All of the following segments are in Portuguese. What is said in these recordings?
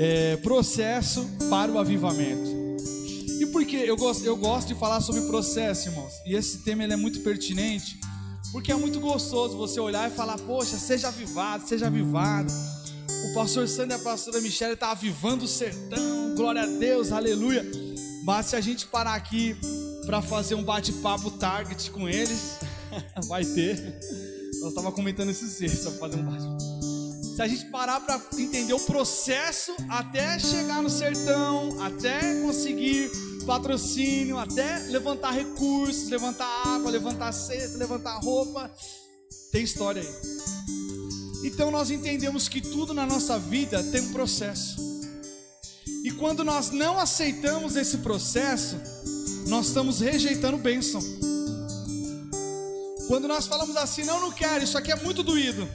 é, processo para o avivamento. E por que eu gosto, eu gosto de falar sobre processo, irmãos? E esse tema ele é muito pertinente, porque é muito gostoso você olhar e falar: Poxa, seja avivado, seja avivado. O pastor Sandro e a pastora Michelle estão tá avivando o sertão, glória a Deus, aleluia. Mas se a gente parar aqui para fazer um bate-papo target com eles, vai ter. Nós estava comentando esse sexto para fazer um bate Se a gente parar para entender o processo até chegar no sertão, até conseguir patrocínio, até levantar recursos, levantar água, levantar cesta, levantar roupa, tem história aí. Então nós entendemos que tudo na nossa vida tem um processo. E quando nós não aceitamos esse processo, nós estamos rejeitando bênção. Quando nós falamos assim, não, não quero, isso aqui é muito doído.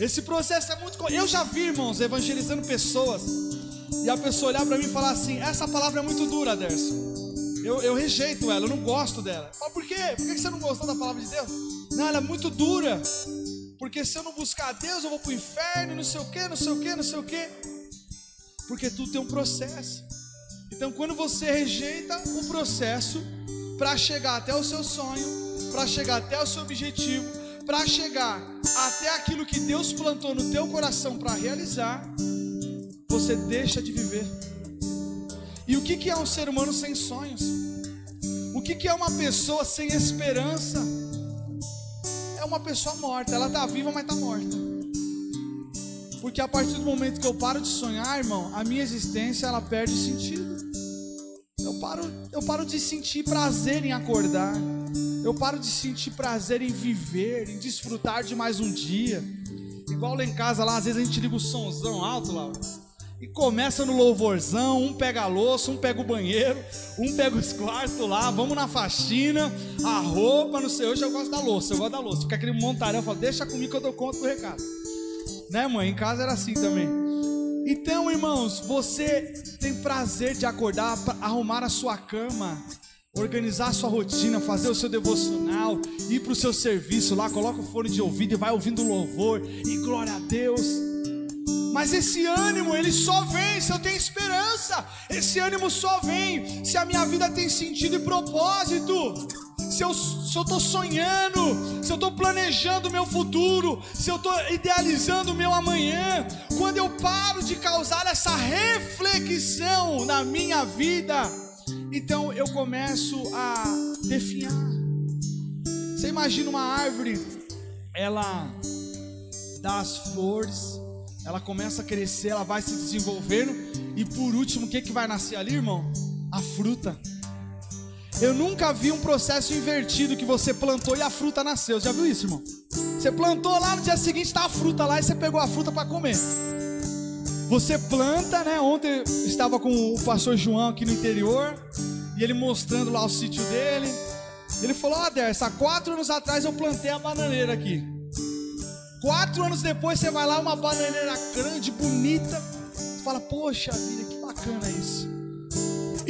Esse processo é muito. Eu já vi, irmãos, evangelizando pessoas, e a pessoa olhar para mim e falar assim: essa palavra é muito dura, Derson. Eu, eu rejeito ela, eu não gosto dela. Mas por quê? Por que você não gostou da palavra de Deus? Não, ela é muito dura. Porque se eu não buscar Deus, eu vou para o inferno, não sei o que, não sei o que, não sei o que. Porque tudo tem um processo. Então, quando você rejeita o processo para chegar até o seu sonho, para chegar até o seu objetivo, para chegar até aquilo que Deus plantou no teu coração para realizar, você deixa de viver. E o que é um ser humano sem sonhos? O que é uma pessoa sem esperança? É uma pessoa morta. Ela está viva, mas está morta. Porque a partir do momento que eu paro de sonhar, irmão, a minha existência ela perde sentido. Eu paro, eu paro de sentir prazer em acordar. Eu paro de sentir prazer em viver, em desfrutar de mais um dia. Igual lá em casa, lá, às vezes a gente liga o somzão alto lá. E começa no louvorzão, um pega a louça, um pega o banheiro, um pega os quartos lá, vamos na faxina, a roupa, não sei. Hoje eu gosto da louça, eu gosto da louça. Fica aquele montarão, eu falo, deixa comigo que eu dou conta do recado. Né, mãe? Em casa era assim também. Então, irmãos, você tem prazer de acordar, arrumar a sua cama, organizar a sua rotina, fazer o seu devocional, ir para o seu serviço lá, coloca o fone de ouvido e vai ouvindo louvor e glória a Deus. Mas esse ânimo, ele só vem se eu tenho esperança. Esse ânimo só vem se a minha vida tem sentido e propósito se eu estou sonhando, se eu estou planejando o meu futuro, se eu estou idealizando o meu amanhã, quando eu paro de causar essa reflexão na minha vida, então eu começo a definhar. Você imagina uma árvore, ela dá as flores, ela começa a crescer, ela vai se desenvolvendo, e por último, o que, que vai nascer ali, irmão? A fruta. Eu nunca vi um processo invertido que você plantou e a fruta nasceu. Já viu isso, irmão? Você plantou lá no dia seguinte está a fruta lá e você pegou a fruta para comer. Você planta, né? Ontem eu estava com o pastor João aqui no interior e ele mostrando lá o sítio dele. Ele falou: Ó, oh, Dersa, há quatro anos atrás eu plantei a bananeira aqui. Quatro anos depois você vai lá, uma bananeira grande, bonita. Você fala: Poxa vida, que bacana isso.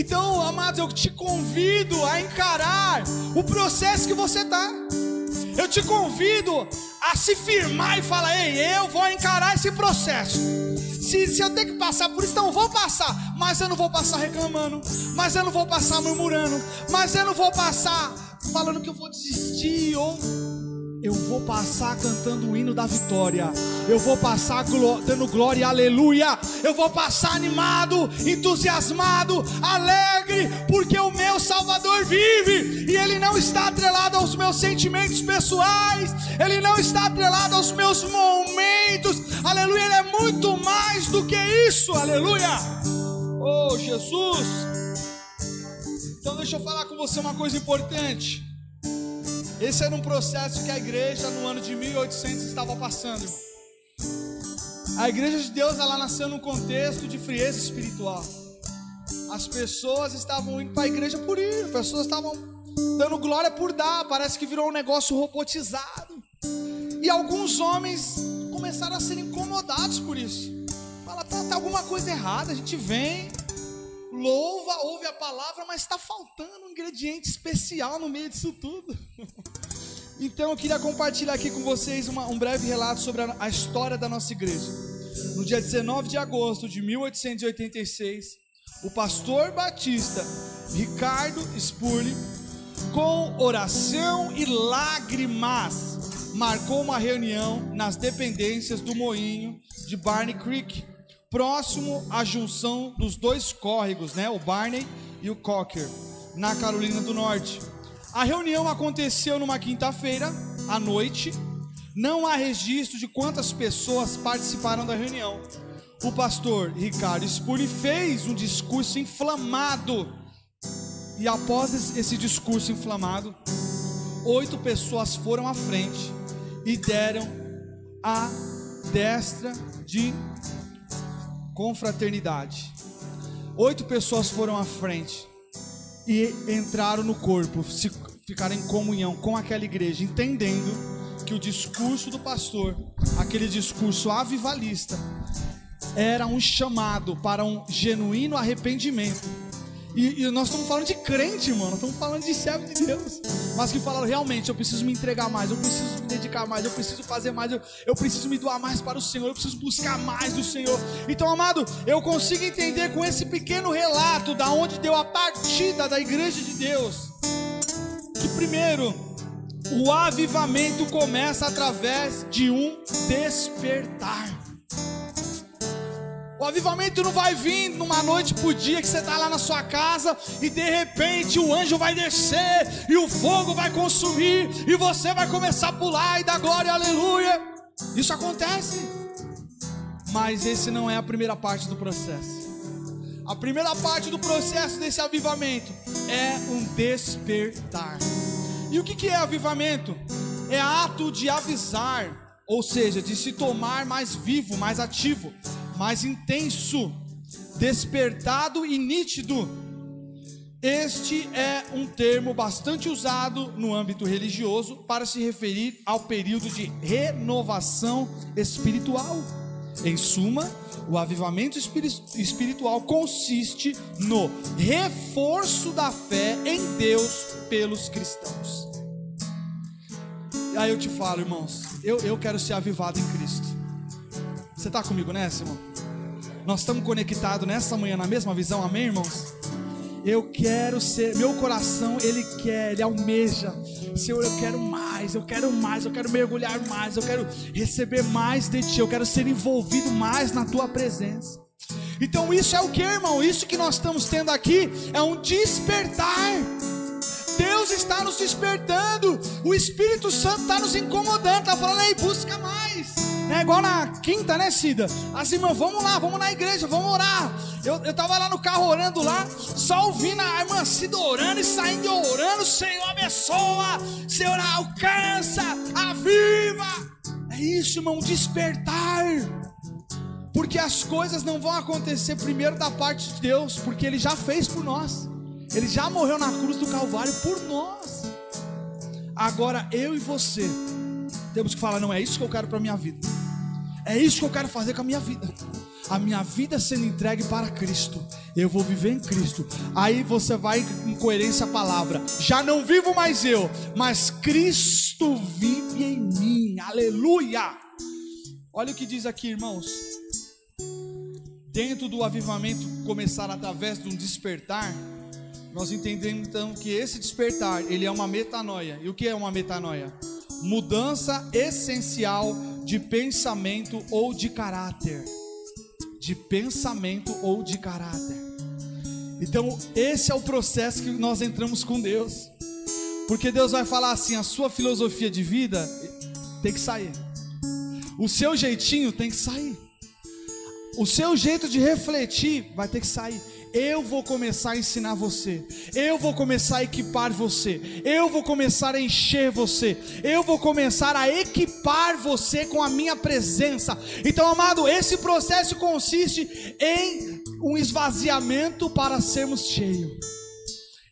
Então, amados, eu te convido a encarar o processo que você está. Eu te convido a se firmar e falar: Ei, eu vou encarar esse processo. Se, se eu tenho que passar por isso, então eu vou passar. Mas eu não vou passar reclamando. Mas eu não vou passar murmurando. Mas eu não vou passar falando que eu vou desistir ou eu vou passar cantando o hino da vitória. Eu vou passar dando glória, aleluia. Eu vou passar animado, entusiasmado, alegre, porque o meu Salvador vive e ele não está atrelado aos meus sentimentos pessoais. Ele não está atrelado aos meus momentos. Aleluia, ele é muito mais do que isso. Aleluia. Oh, Jesus. Então deixa eu falar com você uma coisa importante. Esse era um processo que a igreja no ano de 1800 estava passando. A igreja de Deus, ela nasceu num contexto de frieza espiritual. As pessoas estavam indo para a igreja por ir, as pessoas estavam dando glória por dar, parece que virou um negócio robotizado. E alguns homens começaram a ser incomodados por isso. Fala, tá, tá alguma coisa errada, a gente vem, louva, ouve a palavra, mas está faltando um ingrediente especial no meio disso tudo. Então eu queria compartilhar aqui com vocês uma, um breve relato sobre a, a história da nossa igreja. no dia 19 de agosto de 1886, o pastor batista Ricardo Spurley, com oração e lágrimas, marcou uma reunião nas dependências do moinho de Barney Creek, próximo à junção dos dois córregos, né, o Barney e o Cocker, na Carolina do Norte. A reunião aconteceu numa quinta-feira à noite. Não há registro de quantas pessoas participaram da reunião. O pastor Ricardo Spurley fez um discurso inflamado. E após esse discurso inflamado, oito pessoas foram à frente e deram a destra de confraternidade. Oito pessoas foram à frente e entraram no corpo, ficaram em comunhão com aquela igreja, entendendo que o discurso do pastor, aquele discurso avivalista, era um chamado para um genuíno arrependimento e, e, nós estamos falando de crente, mano. Estamos falando de servo de Deus. Mas que falaram realmente: eu preciso me entregar mais, eu preciso me dedicar mais, eu preciso fazer mais, eu, eu preciso me doar mais para o Senhor, eu preciso buscar mais do Senhor. Então, amado, eu consigo entender com esse pequeno relato da onde deu a partida da igreja de Deus. Que primeiro, o avivamento começa através de um despertar. O avivamento não vai vir numa noite por dia que você está lá na sua casa e de repente o anjo vai descer e o fogo vai consumir e você vai começar a pular e dar glória, aleluia. Isso acontece. Mas esse não é a primeira parte do processo. A primeira parte do processo desse avivamento é um despertar. E o que é avivamento? É ato de avisar, ou seja, de se tomar mais vivo, mais ativo mais intenso, despertado e nítido. Este é um termo bastante usado no âmbito religioso para se referir ao período de renovação espiritual. Em suma, o avivamento espiritual consiste no reforço da fé em Deus pelos cristãos. E aí eu te falo, irmãos, eu, eu quero ser avivado em Cristo. Você está comigo nessa, irmão? Nós estamos conectados nessa manhã na mesma visão, amém, irmãos? Eu quero ser, meu coração, ele quer, ele almeja. Senhor, eu quero mais, eu quero mais, eu quero mergulhar mais, eu quero receber mais de Ti, eu quero ser envolvido mais na Tua presença. Então, isso é o que, irmão? Isso que nós estamos tendo aqui é um despertar. Está nos despertando, o Espírito Santo está nos incomodando, está falando aí, busca mais. É igual na quinta, né, Cida? As irmãs, vamos lá, vamos na igreja, vamos orar. Eu, eu tava lá no carro orando lá, só ouvindo a irmã Cida orando e saindo orando. Senhor, abençoa, Senhor, alcança, aviva. É isso, irmão, despertar. Porque as coisas não vão acontecer primeiro da parte de Deus, porque Ele já fez por nós. Ele já morreu na cruz do Calvário por nós. Agora eu e você temos que falar: não é isso que eu quero para minha vida. É isso que eu quero fazer com a minha vida. A minha vida sendo entregue para Cristo. Eu vou viver em Cristo. Aí você vai em coerência à palavra. Já não vivo mais eu, mas Cristo vive em mim. Aleluia! Olha o que diz aqui, irmãos. Dentro do avivamento começar através de um despertar, nós entendemos então que esse despertar, ele é uma metanoia. E o que é uma metanoia? Mudança essencial de pensamento ou de caráter. De pensamento ou de caráter. Então, esse é o processo que nós entramos com Deus. Porque Deus vai falar assim: a sua filosofia de vida tem que sair. O seu jeitinho tem que sair. O seu jeito de refletir vai ter que sair. Eu vou começar a ensinar você. Eu vou começar a equipar você. Eu vou começar a encher você. Eu vou começar a equipar você com a minha presença. Então, amado, esse processo consiste em um esvaziamento para sermos cheios.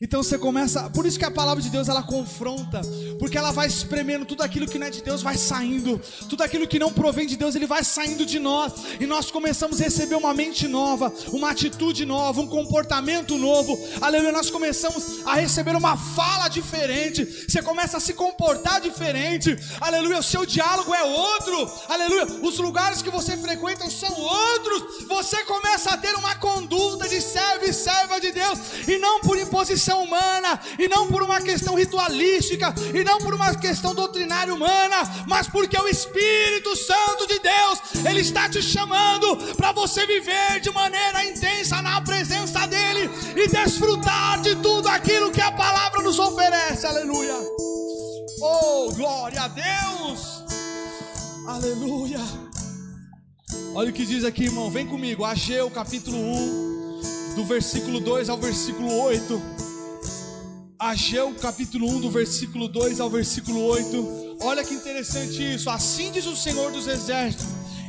Então você começa, por isso que a palavra de Deus ela confronta, porque ela vai espremendo tudo aquilo que não é de Deus vai saindo, tudo aquilo que não provém de Deus ele vai saindo de nós, e nós começamos a receber uma mente nova, uma atitude nova, um comportamento novo. Aleluia, nós começamos a receber uma fala diferente. Você começa a se comportar diferente. Aleluia, o seu diálogo é outro. Aleluia, os lugares que você frequenta são outros. Você começa a ter uma conduta de servo e serva de Deus e não por imposição humana, e não por uma questão ritualística, e não por uma questão doutrinária humana, mas porque o Espírito Santo de Deus, Ele está te chamando para você viver de maneira intensa na presença dEle e desfrutar de tudo aquilo que a palavra nos oferece. Aleluia! Oh, glória a Deus! Aleluia! Olha o que diz aqui, irmão. Vem comigo, Ageu capítulo 1, do versículo 2 ao versículo 8. Ageu capítulo 1, do versículo 2 ao versículo 8. Olha que interessante isso. Assim diz o Senhor dos Exércitos: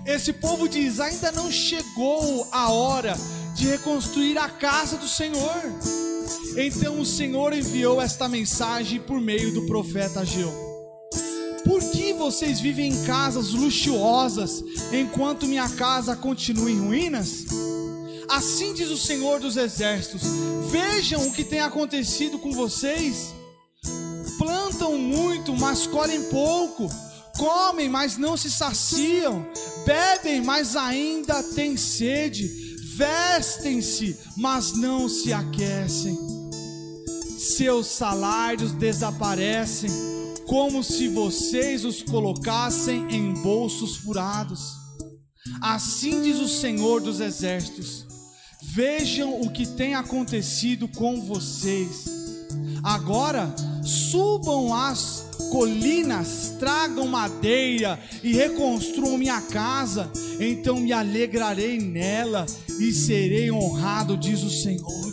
Esse povo diz: ainda não chegou a hora de reconstruir a casa do Senhor. Então o Senhor enviou esta mensagem por meio do profeta Ageu. Por que vocês vivem em casas luxuosas enquanto minha casa continua em ruínas? Assim diz o Senhor dos Exércitos: Vejam o que tem acontecido com vocês. Plantam muito, mas colhem pouco. Comem, mas não se saciam. Bebem, mas ainda têm sede. Vestem-se, mas não se aquecem. Seus salários desaparecem, como se vocês os colocassem em bolsos furados. Assim diz o Senhor dos Exércitos Vejam o que tem acontecido com vocês. Agora, subam as colinas, tragam madeira e reconstruam minha casa, então me alegrarei nela e serei honrado, diz o Senhor.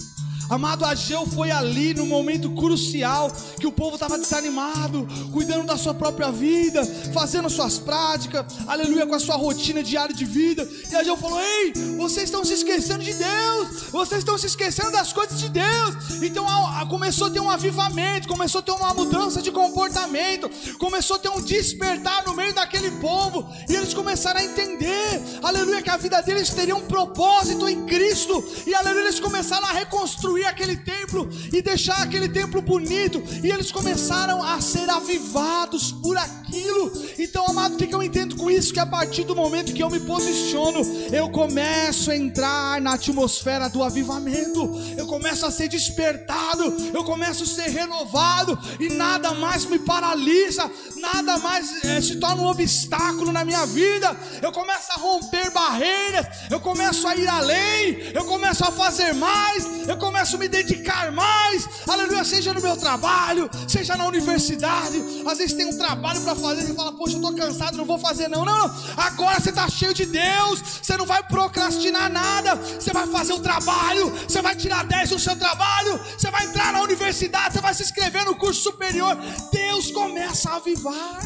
Amado Ageu foi ali no momento crucial que o povo estava desanimado, cuidando da sua própria vida, fazendo suas práticas, aleluia, com a sua rotina diária de vida. E Ageu falou: Ei, vocês estão se esquecendo de Deus, vocês estão se esquecendo das coisas de Deus. Então começou a ter um avivamento, começou a ter uma mudança de comportamento, começou a ter um despertar no meio daquele povo, e eles começaram a entender, aleluia, que a vida deles teria um propósito em Cristo, e aleluia, eles começaram a reconstruir reconstruir aquele templo e deixar aquele templo bonito, e eles começaram a ser avivados por aquilo. Então, amado, o que eu entendo com isso? Que a partir do momento que eu me posiciono, eu começo a entrar na atmosfera do avivamento, eu começo a ser despertado, eu começo a ser renovado, e nada mais me paralisa, nada mais é, se torna um obstáculo na minha vida. Eu começo a romper barreiras, eu começo a ir além, eu começo a fazer mais, eu começo a me dedicar mais, aleluia, seja no meu trabalho, seja na universidade. Às vezes tem um trabalho para fazer e fala, poxa, eu estou cansado, não vou fazer, não. Não, agora você está cheio de Deus, você não vai procrastinar nada, você vai fazer o trabalho, você vai tirar 10 do seu trabalho, você vai entrar na universidade, você vai se inscrever no curso superior. Deus começa a avivar,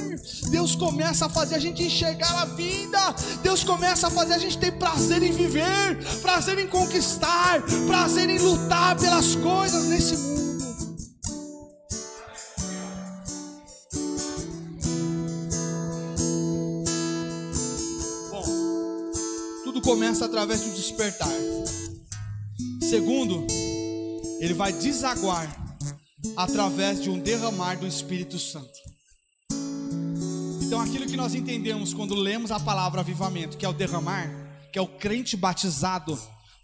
Deus começa a fazer a gente enxergar a vida, Deus começa a fazer a gente ter prazer em viver, prazer em conquistar, prazer em lutar pelas coisas nesse mundo. Começa através do despertar. Segundo, ele vai desaguar através de um derramar do Espírito Santo. Então, aquilo que nós entendemos quando lemos a palavra avivamento, que é o derramar, que é o crente batizado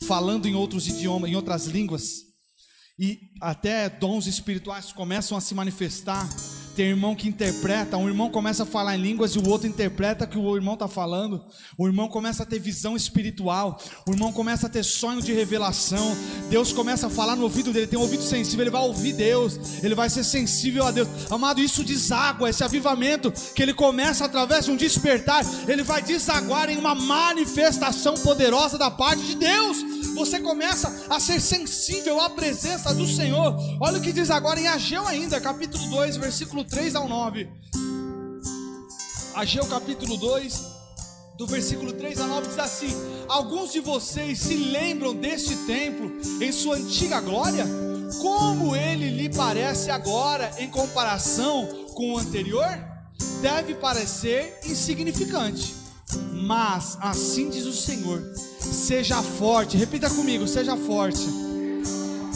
falando em outros idiomas, em outras línguas, e até dons espirituais começam a se manifestar. Tem irmão que interpreta, um irmão começa a falar em línguas e o outro interpreta o que o irmão está falando. O irmão começa a ter visão espiritual, o irmão começa a ter sonho de revelação. Deus começa a falar no ouvido dele, tem um ouvido sensível, ele vai ouvir Deus, ele vai ser sensível a Deus. Amado, isso deságua, esse avivamento que ele começa através de um despertar, ele vai desaguar em uma manifestação poderosa da parte de Deus você começa a ser sensível à presença do Senhor. Olha o que diz agora em Ageu ainda, capítulo 2, versículo 3 ao 9. Ageu capítulo 2, do versículo 3 a 9 diz assim: Alguns de vocês se lembram deste templo em sua antiga glória? como ele lhe parece agora em comparação com o anterior, deve parecer insignificante. Mas assim diz o Senhor: seja forte. Repita comigo: seja forte.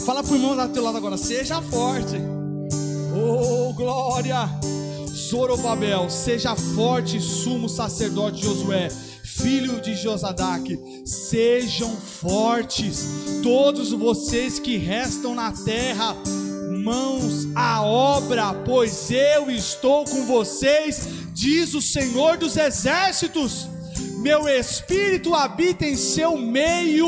Fala pro irmão do teu lado agora: seja forte. Oh, glória! Zorobabel, seja forte, sumo sacerdote Josué, filho de Josadaque, sejam fortes, todos vocês que restam na terra, mãos à obra, pois eu estou com vocês, diz o Senhor dos exércitos. Meu espírito habita em seu meio,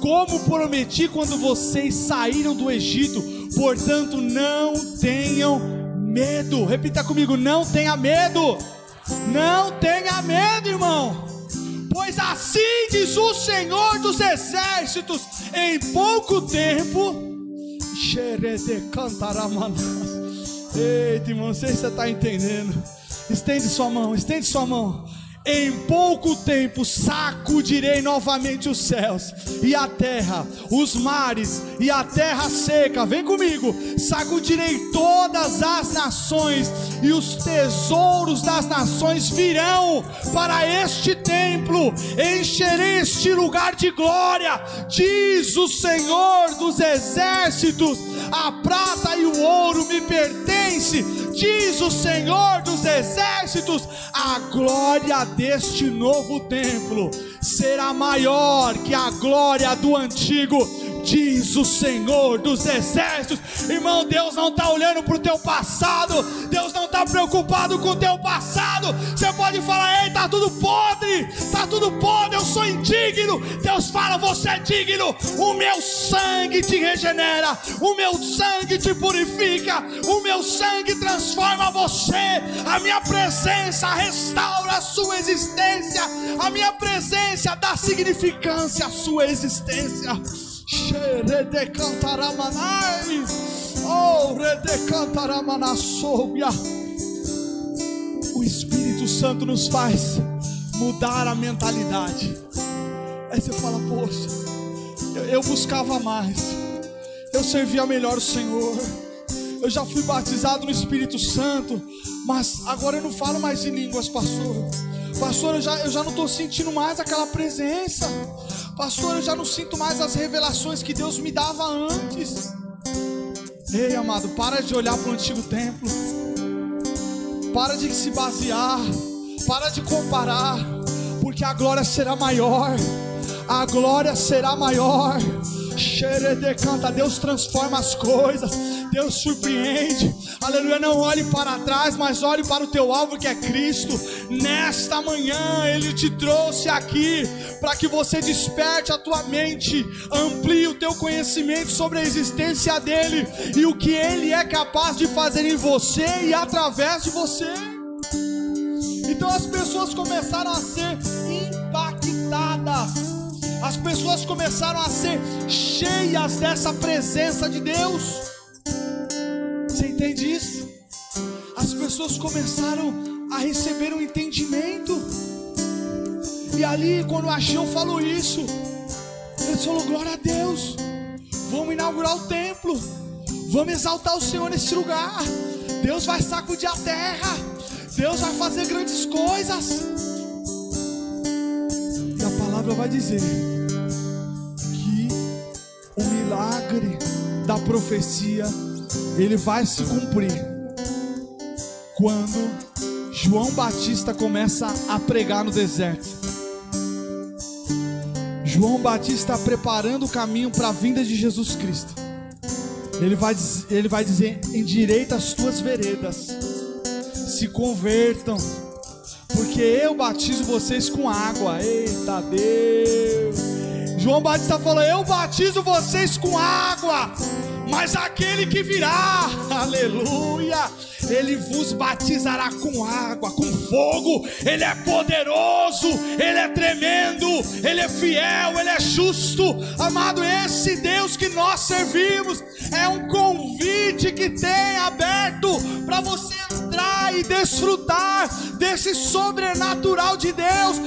como prometi quando vocês saíram do Egito. Portanto, não tenham medo. Repita comigo: não tenha medo. Não tenha medo, irmão. Pois assim diz o Senhor dos exércitos: em pouco tempo. Eita, irmão, não sei se você está entendendo. Estende sua mão, estende sua mão. Em pouco tempo sacudirei novamente os céus e a terra, os mares e a terra seca. Vem comigo. Sacudirei todas as nações e os tesouros das nações virão para este templo. Encherei este lugar de glória, diz o Senhor dos exércitos. A prata e o ouro me pertence, diz o Senhor dos exércitos. A glória deste novo templo será maior que a glória do antigo diz o Senhor dos exércitos. Irmão, Deus não está olhando para o teu passado, Deus não está preocupado com o teu passado. Você pode falar, ei, está tudo podre, está tudo podre, eu sou indigno. Deus fala, você é digno, o meu sangue te regenera, o meu sangue te purifica, o meu sangue transforma você, a minha presença restaura a sua existência, a minha presença dá significância à sua existência. Oh, o Espírito Santo nos faz mudar a mentalidade. Aí você fala, poxa, eu, eu buscava mais, eu servia melhor o Senhor, eu já fui batizado no Espírito Santo, mas agora eu não falo mais em línguas, pastor. Pastor, eu já, eu já não estou sentindo mais aquela presença. Pastor, eu já não sinto mais as revelações que Deus me dava antes. Ei, amado, para de olhar para o antigo templo. Para de se basear. Para de comparar. Porque a glória será maior. A glória será maior. Xeredecanta, Deus transforma as coisas. Deus surpreende. Aleluia. Não olhe para trás, mas olhe para o teu alvo que é Cristo. Nesta manhã, Ele te trouxe aqui para que você desperte a tua mente, amplie o teu conhecimento sobre a existência dEle e o que Ele é capaz de fazer em você e através de você. Então as pessoas começaram a ser impactadas. As pessoas começaram a ser cheias dessa presença de Deus. Você entende isso? As pessoas começaram a receber um entendimento. E ali, quando Achão falou isso, ele falou: Glória a Deus, vamos inaugurar o templo, vamos exaltar o Senhor nesse lugar. Deus vai sacudir a terra, Deus vai fazer grandes coisas. E a palavra vai dizer que o milagre da profecia ele vai se cumprir quando João Batista começa a pregar no deserto. João Batista preparando o caminho para a vinda de Jesus Cristo. Ele vai, ele vai dizer: endireita as tuas veredas, se convertam, porque eu batizo vocês com água. Eita Deus! João Batista falou: Eu batizo vocês com água mas aquele que virá, aleluia, ele vos batizará com água, com fogo, ele é poderoso, ele é tremendo, ele é fiel, ele é justo, amado, esse Deus que nós servimos é um convite que tem aberto para você entrar e desfrutar desse sobrenatural de Deus,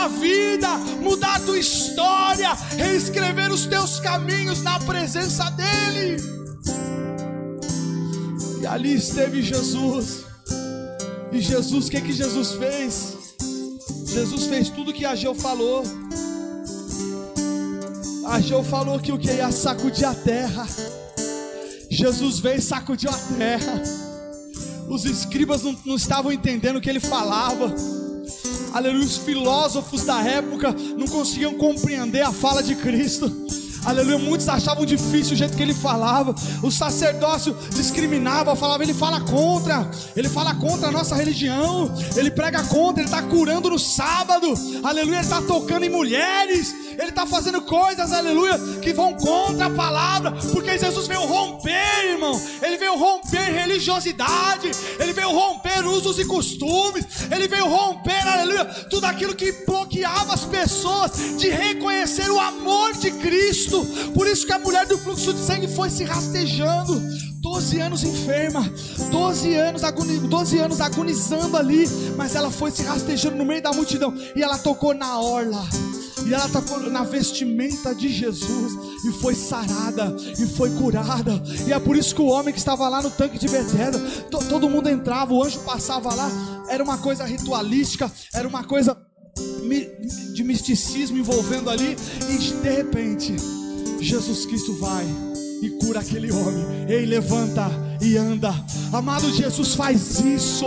tua vida, mudar tua história, reescrever os teus caminhos na presença dEle. E ali esteve Jesus. E Jesus, o que, que Jesus fez? Jesus fez tudo que Ageu falou. Ageu falou que o que ia sacudir a terra. Jesus veio e sacudiu a terra. Os escribas não, não estavam entendendo o que ele falava. Aleluia, os filósofos da época não conseguiam compreender a fala de Cristo. Aleluia, muitos achavam difícil o jeito que ele falava. O sacerdócio discriminava, falava, ele fala contra, ele fala contra a nossa religião, ele prega contra, ele está curando no sábado, aleluia, ele está tocando em mulheres, ele está fazendo coisas, aleluia, que vão contra a palavra, porque Jesus veio romper, irmão, ele veio romper religiosidade, ele veio romper usos e costumes, ele veio romper, aleluia, tudo aquilo que bloqueava as pessoas de reconhecer o amor de Cristo. Por isso que a mulher do fluxo de sangue foi se rastejando. 12 anos enferma, 12 anos, agoni 12 anos agonizando ali, mas ela foi se rastejando no meio da multidão e ela tocou na orla. E ela tocou na vestimenta de Jesus e foi sarada e foi curada. E é por isso que o homem que estava lá no tanque de Betesda, to todo mundo entrava, o anjo passava lá, era uma coisa ritualística, era uma coisa de misticismo envolvendo ali e de repente Jesus Cristo vai e cura aquele homem. Ei, levanta e anda. Amado Jesus faz isso.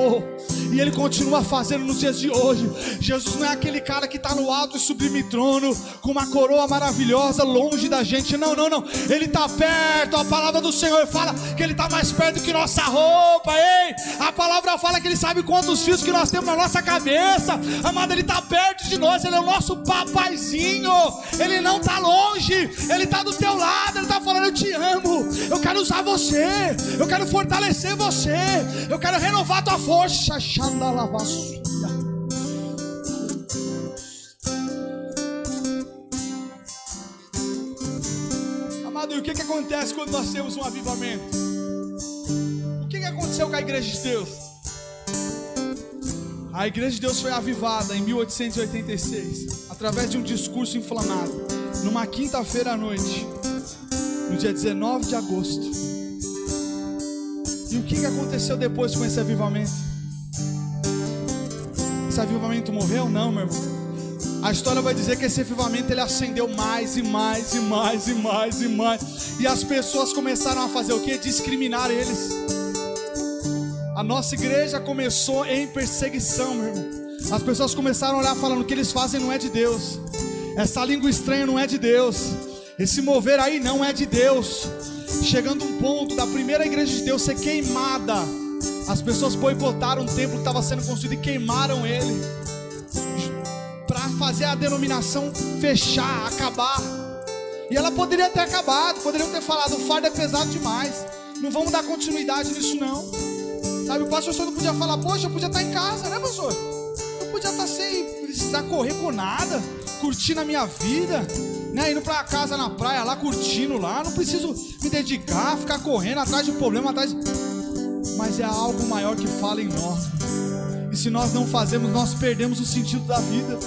E ele continua fazendo nos dias de hoje. Jesus não é aquele cara que está no alto e sublime trono, com uma coroa maravilhosa, longe da gente. Não, não, não. Ele está perto. A palavra do Senhor fala que ele está mais perto que nossa roupa. Ei, a palavra fala que ele sabe quantos fios que nós temos na nossa cabeça. Amado, ele está perto de nós. Ele é o nosso papaizinho. Ele não está longe. Ele está do teu lado. Ele está falando: Eu te amo. Eu quero usar você. Eu quero fortalecer você. Eu quero renovar tua força. Amado, e o que, que acontece quando nós temos um avivamento? O que, que aconteceu com a igreja de Deus? A igreja de Deus foi avivada em 1886, através de um discurso inflamado, numa quinta-feira à noite, no dia 19 de agosto. E o que, aconteceu depois com esse avivamento? Esse avivamento morreu? Não, meu irmão. A história vai dizer que esse avivamento ele acendeu mais e mais e mais e mais e mais. E as pessoas começaram a fazer o que? Discriminar eles. A nossa igreja começou em perseguição, meu irmão. As pessoas começaram a olhar falando que eles fazem não é de Deus. Essa língua estranha não é de Deus. Esse mover aí não é de Deus. Chegando um ponto da primeira igreja de Deus ser queimada as pessoas boicotaram um templo que estava sendo construído e queimaram ele para fazer a denominação fechar, acabar. E ela poderia ter acabado, poderiam ter falado: o fardo é pesado demais, não vamos dar continuidade nisso não. Sabe, o pastor só não podia falar: poxa, eu podia estar em casa, né, pastor? Eu podia estar sem precisar correr com nada, curtindo a minha vida, né? Indo para casa na praia lá, curtindo lá, não preciso me dedicar, ficar correndo atrás de problema, atrás de mas é algo maior que fala em nós. E se nós não fazemos, nós perdemos o sentido da vida.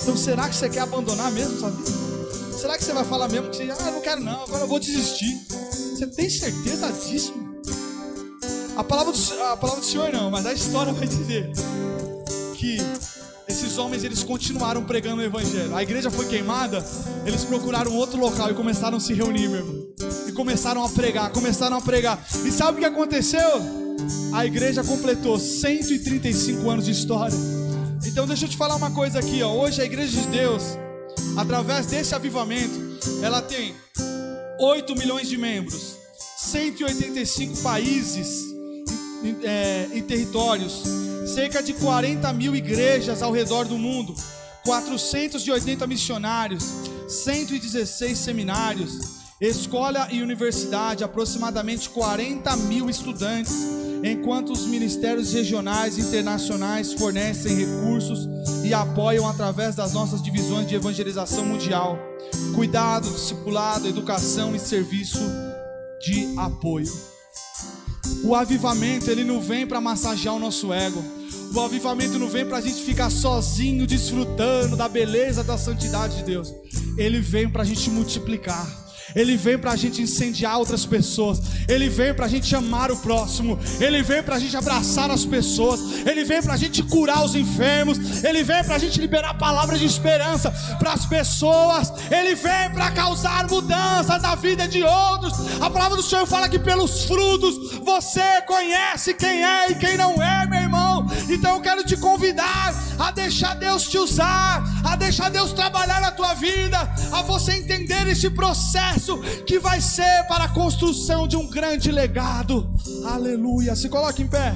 Então será que você quer abandonar mesmo sua vida? Será que você vai falar mesmo que você, ah, não quero não, agora eu vou desistir? Você tem certeza disso? A palavra do, a palavra do Senhor não, mas a história vai dizer que esses homens eles continuaram pregando o evangelho. A igreja foi queimada, eles procuraram outro local e começaram a se reunir, meu irmão. E começaram a pregar, começaram a pregar. E sabe o que aconteceu? A igreja completou 135 anos de história. Então deixa eu te falar uma coisa aqui, ó. Hoje a igreja de Deus, através desse avivamento, ela tem 8 milhões de membros, 185 países é, e territórios cerca de 40 mil igrejas ao redor do mundo, 480 missionários, 116 seminários, escola e universidade, aproximadamente 40 mil estudantes, enquanto os ministérios regionais e internacionais fornecem recursos e apoiam através das nossas divisões de evangelização mundial, cuidado, discipulado, educação e serviço de apoio. O avivamento, ele não vem para massagear o nosso ego. O avivamento não vem para a gente ficar sozinho, desfrutando da beleza, da santidade de Deus. Ele vem para a gente multiplicar. Ele vem para a gente incendiar outras pessoas. Ele vem para a gente amar o próximo. Ele vem para a gente abraçar as pessoas. Ele vem para a gente curar os enfermos. Ele vem para a gente liberar palavras de esperança para as pessoas. Ele vem para causar mudança na vida de outros. A palavra do Senhor fala que pelos frutos você conhece quem é e quem não é, meu. Então eu quero te convidar a deixar Deus te usar, a deixar Deus trabalhar na tua vida, a você entender esse processo que vai ser para a construção de um grande legado. Aleluia. Se coloque em pé.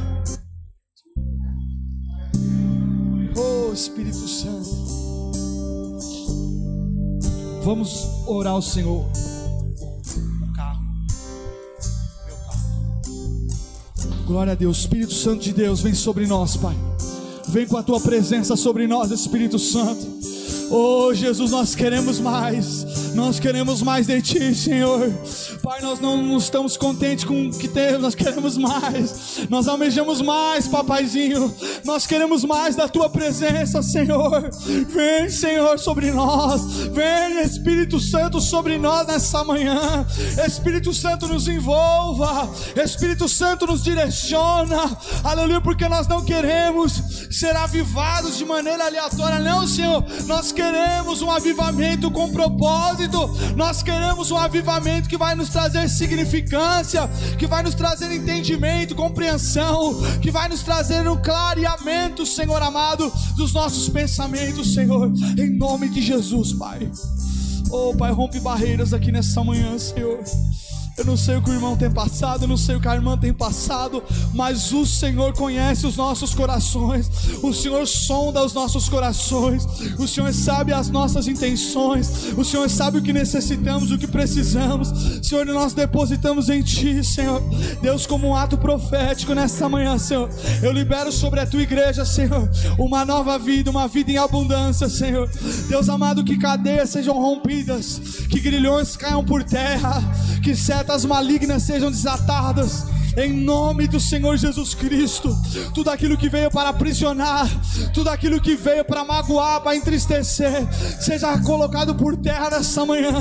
Oh Espírito Santo. Vamos orar ao Senhor. Glória a Deus, Espírito Santo de Deus, vem sobre nós, Pai. Vem com a tua presença sobre nós, Espírito Santo. Oh Jesus, nós queremos mais. Nós queremos mais de Ti, Senhor. Pai, nós não estamos contentes com o que temos, nós queremos mais. Nós almejamos mais, papaizinho. Nós queremos mais da Tua presença, Senhor. Vem, Senhor, sobre nós. Vem, Espírito Santo, sobre nós nessa manhã. Espírito Santo nos envolva. Espírito Santo nos direciona. Aleluia, porque nós não queremos ser avivados de maneira aleatória, não, Senhor. Nós queremos um avivamento com propósito nós queremos um avivamento que vai nos trazer significância, que vai nos trazer entendimento, compreensão, que vai nos trazer um clareamento, Senhor amado, dos nossos pensamentos, Senhor, em nome de Jesus, Pai. Oh, Pai, rompe barreiras aqui nessa manhã, Senhor. Eu não sei o que o irmão tem passado, eu não sei o que a irmã tem passado, mas o Senhor conhece os nossos corações, o Senhor sonda os nossos corações, o Senhor sabe as nossas intenções, o Senhor sabe o que necessitamos, o que precisamos. Senhor, nós depositamos em Ti, Senhor. Deus, como um ato profético nessa manhã, Senhor, eu libero sobre a Tua igreja, Senhor, uma nova vida, uma vida em abundância, Senhor. Deus amado, que cadeias sejam rompidas, que grilhões caiam por terra, que setas malignas sejam desatadas em nome do Senhor Jesus Cristo. Tudo aquilo que veio para aprisionar, tudo aquilo que veio para magoar, para entristecer, seja colocado por terra nessa manhã,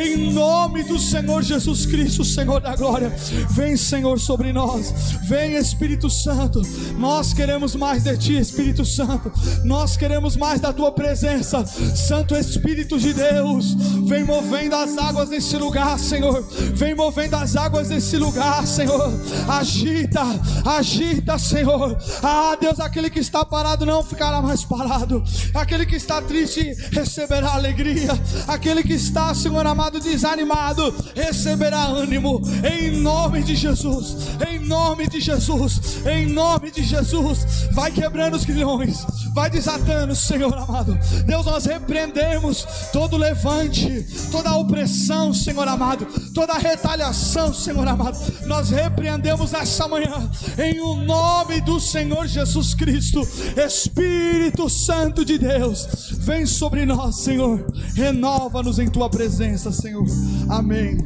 em nome do Senhor Jesus Cristo, Senhor da glória. Vem, Senhor, sobre nós, vem, Espírito Santo. Nós queremos mais de Ti, Espírito Santo. Nós queremos mais da Tua presença, Santo Espírito de Deus. Vem movendo as águas nesse lugar, Senhor. Vem movendo as águas nesse lugar, Senhor agita, agita, Senhor. Ah, Deus, aquele que está parado não ficará mais parado, aquele que está triste receberá alegria, aquele que está, Senhor amado, desanimado receberá ânimo, em nome de Jesus, em nome de Jesus, em nome de Jesus. Vai quebrando os grilhões, vai desatando, Senhor amado. Deus, nós repreendemos todo levante, toda opressão, Senhor amado, toda retaliação, Senhor amado. Nós repreendemos repreendemos nessa manhã, em o nome do Senhor Jesus Cristo. Espírito Santo de Deus, vem sobre nós, Senhor. Renova-nos em tua presença, Senhor. Amém.